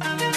I'm in